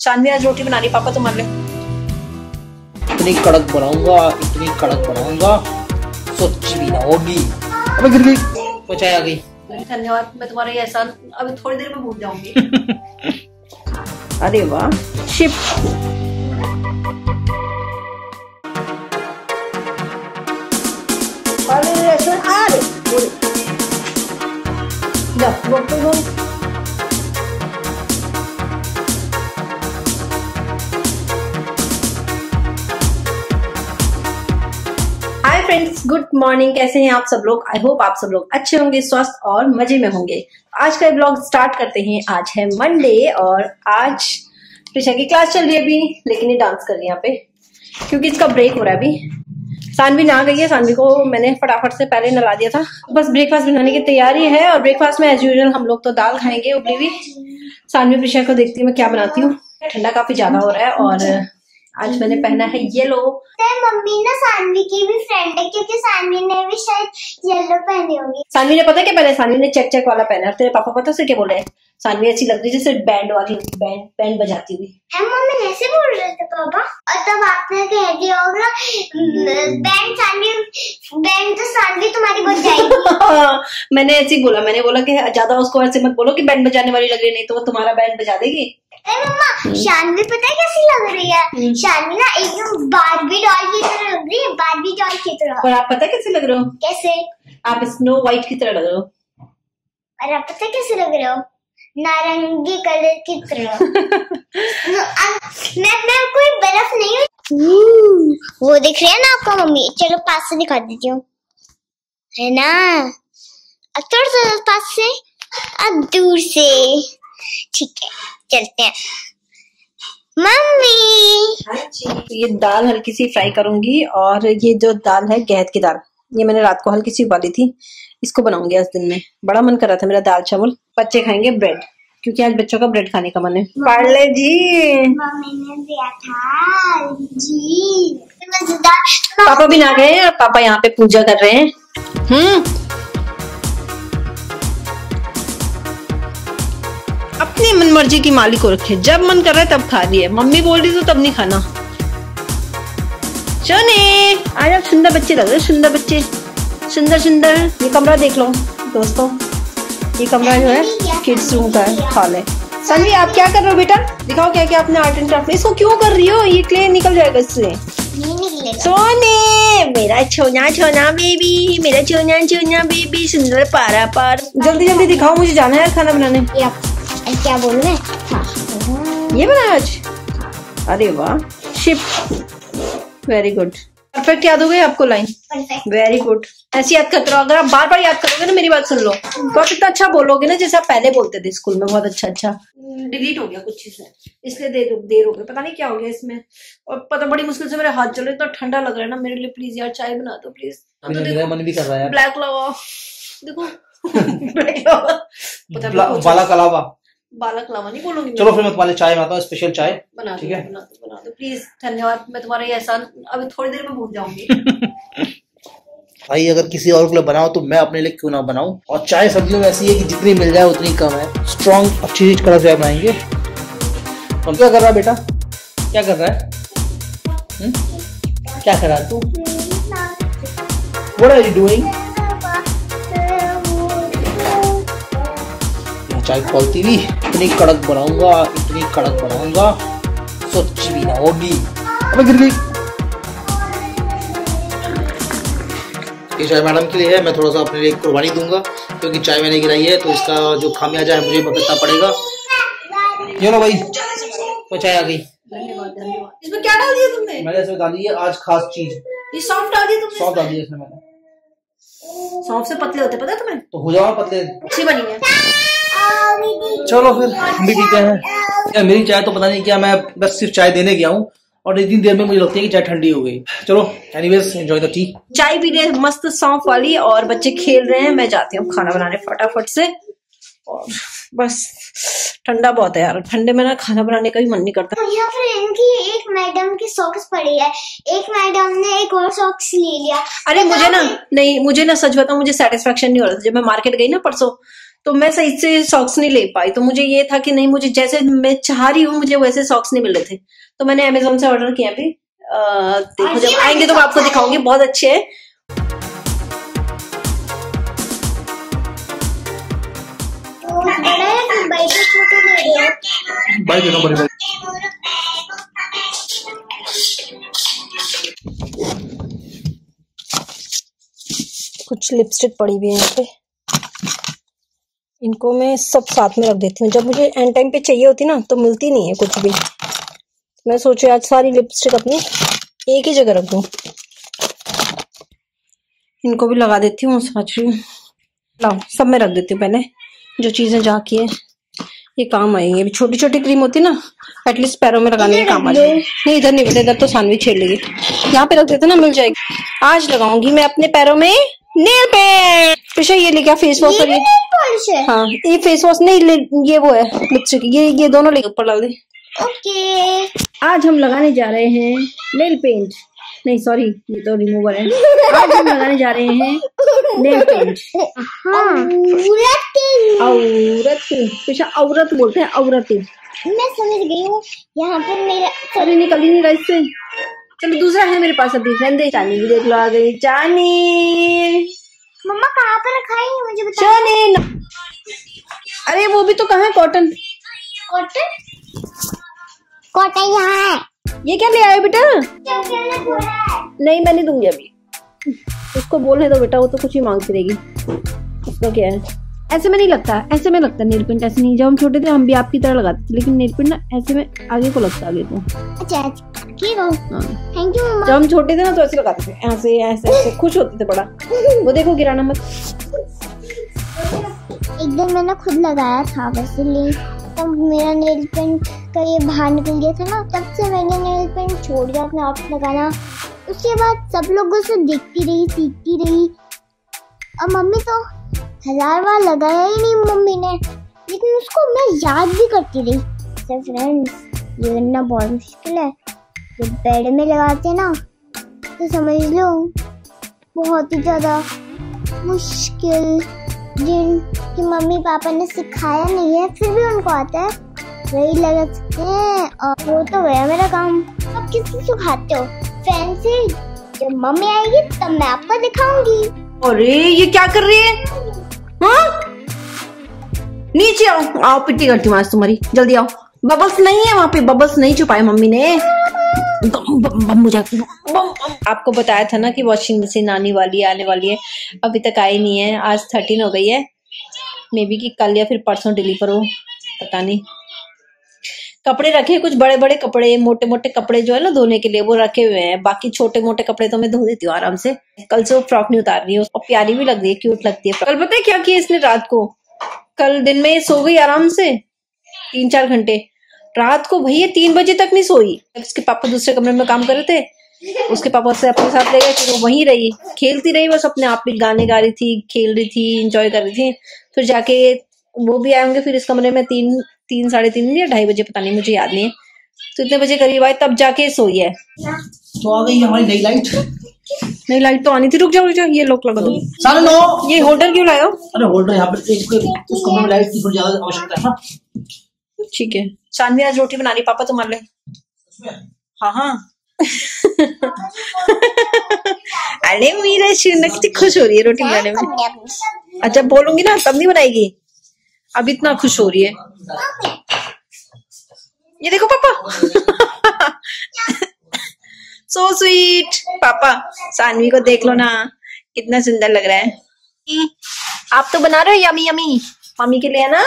शानवी आज रोटी बना रही पापा तो मान ले इतनी कड़क बनाऊँगा इतनी कड़क बनाऊँगा सोच भी ना होगी। अबे गिर गई। चाय आ गई। धन्यवाद मैं तुम्हारा ये एहसान अभी थोड़ी देर में भूल जाऊँगी। अरे वाह। शिप। अरे ऐसे अरे! फ्रेंड्स गुड मॉर्निंग कैसे हैं आप सब लोग? आई होप आप सब लोग अच्छे होंगे, स्वस्थ और मज़े में होंगे। आज का ब्लॉग स्टार्ट करते हैं। आज है मंडे और आज प्रिशा की क्लास चल रही है अभी, लेकिन ये डांस कर रही है यहाँ पे, क्योंकि इसका ब्रेक हो रहा है अभी। सानवी ना गई है। सानवी को मैंने फटाफट से पहले नला दिया था। बस ब्रेकफास्ट बनाने की तैयारी है और ब्रेकफास्ट में एज यूजल हम लोग तो दाल खाएँगे, उबली हुई। सानवी प्रिशा को देखती हूँ मैं क्या बनाती हूँ। ठंडा काफ़ी ज़्यादा हो रहा है और आज मैंने पहना है येलो मम्मी ना सानवी की भी फ्रेंड है क्योंकि सानवी ने भी शायद येलो पहनी होगी। सानवी ने पता क्या पहले सानवी ने चेक चेक वाला पहना तेरे पापा पता उसे क्या बोल रहे हैं? सानवी ऐसी लग रही जैसे बैंड वाली बैंड बैंड बजाती हुई। मम्मी ऐसे बोल रहे थे पापा। और तब आपने कह दिया होगा बैंड सानवी बैंड तो सानवी तुम्हारी बच जाएगी। मैंने ऐसे ही बोला। मैंने बोला कि ज़्यादा उसको ऐसे मत बोलो कि बैंड बजाने वाली लग रही नहीं तो वो तुम्हारा बैंड बजा देगी। शानवी पता है कैसी लग रही है? शानवी ना एकदम बारबी डॉल की तरह लग रही है बारबी डॉल की तरह। और आप पता है कैसे लग रहे हो? कैसे? आप स्नो व्हाइट की तरह लग रहे हो। और आप पता है कैसे लग रहे हो? नारंगी कलर की तरह। मैं मैं कोई बर्फ़ नहीं हूँ। वो दिख रही है ना आपको मम्मी? चलो पास से दिखा देती हूँ। है ना? थोड़ा सा पास से अब दूर से। ठीक है चलते हैं। मम्मी! तो ये दाल हल्की सी फ्राई करूँगी और ये जो दाल है गहत की दाल ये मैंने रात को हल्की सी उबाली थी इसको बनाऊँगी आज दिन में। बड़ा मन कर रहा था मेरा दाल चावल बच्चे खाएँगे ब्रेड क्योंकि आज बच्चों का ब्रेड खाने का मन है। पार्ले जी। मम्मी ने दिया था जी। पापा भी ना गए और पापा यहाँ पे पूजा कर रहे हैं। हम्म। मर्ज़ी की मालिक को रखे। जब मन कर रहा है तब खा रही है मम्मी बोल रही तो तब नहीं खाना। चने आज आप सुंदर बच्चे लग रहे सुंदर बच्चे। सुंदर सुंदर, ये कमरा देख लो दोस्तों। ये कमरा जो है किड्स रूम का है हॉल है सनवी, आप क्या कर रहे हो बेटा? दिखाओ क्या क्या आपने आर्ट एंड क्राफ्ट इसको क्यों कर रही हो? ये क्ले निकल जाएगा इससे। सोने, मेरा छोना छोना बेबी मेरा छोना छोना बेबी सुंदर पारा पार। जल्दी जल्दी दिखाओ, मुझे जाना है खाना बनाने। क्या बोल रहे हैं हाँ ये बनाया आज अरे वाह शिप वेरी गुड परफेक्ट याद हो गई आपको लाइन वेरी गुड ऐसी याद करते रहो अगर आप बार बार याद करोगे ना मेरी बात सुन लो तो आप इतना अच्छा बोलोगे ना जैसे आप पहले बोलते थे स्कूल में बहुत अच्छा अच्छा डिलीट हो गया कुछ चीज़ें इसलिए देर देर हो गई पता नहीं क्या हो गया इसमें और पता बड़ी मुश्किल से मेरे हाथ चले इतना ठंडा लग रहा है ना मेरे लिए प्लीज़ यार चाय बना दो प्लीज़ मेरा मन भी कर रहा है ब्लैक लगाओ देखो ब्लैक बाला कलावा बालक लावा नहीं बोलूँगी चलो फिर मैं तुम्हारे चाय बनाता हूँ स्पेशल चाय। बना ठीक है। बना दो बना दो। प्लीज़ धन्यवाद। मैं तुम्हारा ये एहसान अभी थोड़ी देर में भूल जाऊँगी। भाई अगर किसी और के लिए बनाओ तो मैं अपने लिए क्यों ना बनाऊँ? और चाय सब्जियों में ऐसी है कि जितनी मिल जाए उतनी कम है। स्ट्रॉन्ग अच्छी चीज़ कलर चाय बनाएँगे। और क्या कर रहा है बेटा? क्या कर रहा है? हुँ? क्या कर रहा है तू? What are you doing? चाय खोलती भी इतनी कड़क बनाऊँगा इतनी कड़क बनाऊँगा। सोच भी ना होगी। अबे गिर गई। ये चाय मैडम के लिए है मैं थोड़ा सा अपने लिए कुर्बानी दूँगा क्योंकि चाय मैंने गिराई है तो इसका जो खामियाजा है मुझे भुगतना पड़ेगा। ये लो भाई तो चाय आ गई। धन्यवाद धन्यवाद। इसमें क्या डाल दिया तुमने? मैंने इसमें डाली है आज खास चीज़। ये सॉफ्ट डाल दिया तुमने सौंफ डाल दी है इसमें मैंने। सौंफ से पतले होते पता है तुम्हें? तो हो जाओ पतले। अच्छी बनी है। चलो फिर हम भी पीते हैं। यार मेरी चाय तो पता नहीं क्या मैं बस सिर्फ़ चाय देने गया हूँ और इतनी देर में मुझे लगती है कि चाय ठंडी हो गई। चलो एनीवेज एंजॉय द टी चाय पी रहे मस्त सौंफ वाली और बच्चे खेल रहे हैं मैं जाती हूँ खाना बनाने फटाफट से। और बस ठंडा बहुत है यार। ठंडे में ना खाना बनाने का भी मन नहीं करता। और यहाँ पर इनकी एक मैडम की सॉक्स पड़ी है। एक मैडम ने एक और सॉक्स ले लिया। अरे मुझे ना नहीं मुझे ना सच बताऊँ मुझे सेटिस्फेक्शन नहीं हो रहा था। जब मैं मार्केट गई ना परसों तो मैं सही से सॉक्स नहीं ले पाई। तो मुझे ये था कि नहीं मुझे जैसे मैं चाह रही हूँ मुझे वैसे सॉक्स नहीं मिल रहे थे। तो मैंने अमेजोन से ऑर्डर किया अभी देखो जब आएँगे तो मैं आपको दिखाऊँगी बहुत अच्छे है। देखो बड़ी बड़ी कुछ लिपस्टिक पड़ी हुई है यहाँ पे। इनको मैं सब साथ में रख देती हूँ। जब मुझे एंड टाइम पे चाहिए होती ना तो मिलती नहीं है कुछ भी। मैं सोचू आज सारी लिपस्टिक अपनी एक ही जगह रख दूँ। इनको भी लगा देती हूँ सोच रही हूँ। लाओ सब में रख देती हूँ पहले। जो चीज़ें जाके है ये काम आएँगे। अभी छोटी छोटी क्रीम होती ना एटलीस्ट पैरों में लगाने के काम आ जाएगी। नहीं इधर नहीं इधर तो सानवी छेड़ लेगी। यहाँ पे रख देते ना मिल जाएगी। आज लगाऊँगी मैं अपने पैरों में नेल पेंट प्रिशा ये लेके फेस वॉश ये है? हाँ ये फेस वॉश नहीं ले, ये वो है लिपस्टिक ये ये दोनों लेके ऊपर डाल दे। ओके आज हम लगाने जा रहे हैं नेल पेंट नहीं सॉरी ये तो रिमूवर है। आज हम लगाने जा रहे हैं नेल पेंट हाँ। औरत औरत पेशा औरत बोलते हैं औरत मैं समझ गई हूँ यहाँ पर मेरा अरे निकल ही नहीं रहा इससे। चलो दूसरा है मेरे पास अभी। रहने दे चानी भी देख लो आ गई। चानी मम्मा कहाँ पर रखा है मुझे बता चानी अरे वो भी तो कहाँ है? कॉटन। कॉटन? कॉटन यहाँ है। ये क्या ले आए बेटा? है? नहीं मैं नहीं दूँगी अभी। उसको बोलने तो बेटा वो तो कुछ ही मांगती रहेगी। उसका क्या है? ऐसे में नहीं लगता ऐसे में लगता नेल पेंट ऐसे नहीं जब हम छोटे थे हम भी आपकी तरह लगाते थे लेकिन नेल पेंट ना ऐसे में आगे को लगता आगे को। अच्छा अच्छा ठीक हो। थैंक यू जब हम छोटे थे ना तो ऐसे लगाते थे ऐसे ऐसे ऐसे खुश होते थे बड़ा। वो देखो गिराना मत। एक दिन मैंने खुद लगाया था वैसे लिए तब मेरा नेल पेंट का ये बाहर निकल गया था ना तब से मैंने नेल पेंट छोड़ दिया अपने आप लगाना। उसके बाद सब लोगों से देखती रही सीखती रही। और मम्मी तो हज़ार बार लगाया ही नहीं मम्मी ने। लेकिन उसको मैं याद भी करती रही। तो फ्रेंड्स ये करना बहुत मुश्किल है। जब बेड में लगाते ना तो समझ लो, बहुत ही ज़्यादा मुश्किल जिनकी मम्मी पापा ने सिखाया नहीं है, फिर भी उनको आता है। वही लगा सकते हैं, और वो तो गया मेरा काम। अब किसी सिखाते हो? फ़ैन से जब मम्मी आएगी, तब मैं आपको दिखाऊँगी। अरे, ये क्या कर रही है? हाँ? नीचे आओ आओ, पिट्टी करती हूँ आज तुम्हारी। जल्दी आओ। बबल्स नहीं है वहाँ पे बबल्स नहीं छुपाए मम्मी ने। बम- बम- बम। आपको बताया था ना कि वॉशिंग मशीन आने वाली है, आने वाली है। अभी तक आई नहीं है, आज थर्टीन हो गई है। मे बी कि कल या फिर परसों डिलीवर हो, पता नहीं। कपड़े रखे, कुछ बड़े बड़े कपड़े मोटे मोटे कपड़े जो है ना धोने के लिए, वो रखे हुए हैं। बाकी छोटे मोटे कपड़े तो मैं धो देती हूँ आराम से। कल से वो फ्रॉक नहीं उतार रही हूँ, और प्यारी भी लग रही है, क्यूट लगती है कल पता है क्या किया इसने रात को? कल दिन में सो गई आराम से? तीन चार घंटे। रात को भैया तीन बजे तक नहीं सोई। उसके पापा दूसरे कमरे में काम कर रहे थे। उसके पापा से अपने साथ ले गए, फिर वो वहीं रही। खेलती रही, बस अपने आप भी गाने गा रही थी, खेल रही थी इंजॉय कर रही थी। फिर जाके वो भी आए होंगे, फिर इस कमरे में तीन तीन साढ़े तीन या ढाई बजे पता नहीं मुझे याद नहीं है। तो इतने बजे करीब आए तब जाके सोई है। तो आ गई हमारी नई लाइट। नहीं लाइट तो आनी थी रुक जाओ रुक जाओ ये लॉक लगा दो। साढ़े नौ ये होल्डर क्यों लाए हो? अरे होल्डर यहाँ पर एक उस कमरे में लाइट की थोड़ी ज़्यादा आवश्यकता है ना। ठीक है। चांदनी आज रोटी बना रही पापा तुम्हारे लिए हाँ हाँ। अरे मेरा शिवना कितनी खुश हो रही है रोटी बनाने में। अच्छा बोलूँगी ना तब नहीं बनाएगी? अब इतना खुश हो रही है। ये देखो पापा। सो स्वीट पापा, सानवी को देख लो ना। कितना सुंदर लग रहा है। आप तो बना रहे हो यमी यमी मम्मी के लिए ना।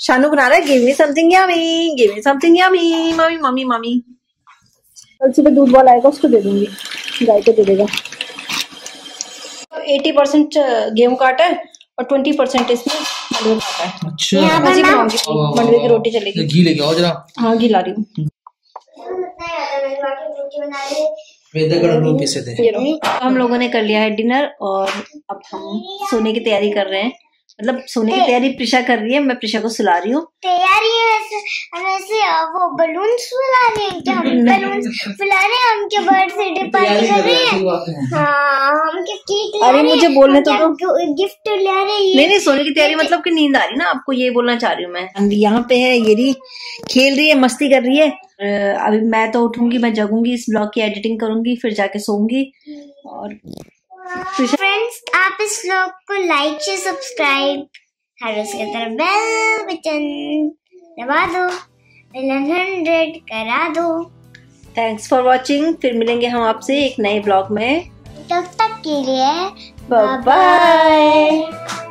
शानू बना रहा है। Give me something yummy give me something yummy mummy mummy mummy. कल सुबह दूध वाला आएगा, उसको दे दूँगी। गाय को दे देगा। एटी परसेंट गेहूँ का आटा है और ट्वेंटी परसेंट इसमें अच्छा। मैं बनाऊँगी मंडवे की रोटी चलेगी। घी लेके आओ जरा। हाँ घी ला रही हूँ। हम लोगों ने कर लिया है डिनर और अब हम सोने की तैयारी कर रहे हैं। मतलब सोने की तैयारी प्रिशा कर रही है मैं प्रिशा को सुला रही हूँ। तैयारी है वैसे वो बलून फुला रहे हैं क्या? फुला रहे हैं हम क्या कर रहे हैं हाँ। हम केक अरे मुझे हैं, बोलने तो गिफ्ट ला रहे हैं? नहीं नहीं सोने की तैयारी मतलब कि नींद आ रही ना आपको ये बोलना चाह रही हूँ मैं। And यहाँ पे है ये रही खेल रही है मस्ती कर रही है। अभी मैं तो उठूँगी मैं जगूँगी इस ब्लॉग की एडिटिंग करूँगी फिर जाके सोऊँगी। और फ्रेंड्स आप इस ब्लॉग को लाइक से सब्सक्राइब और उसके तरफ़ बेल बटन दबा दो बेल हंड्रेड करा दो। थैंक्स फॉर वॉचिंग फिर मिलेंगे हम आपसे एक नए ब्लॉग में। तब तक के लिए बाय बाय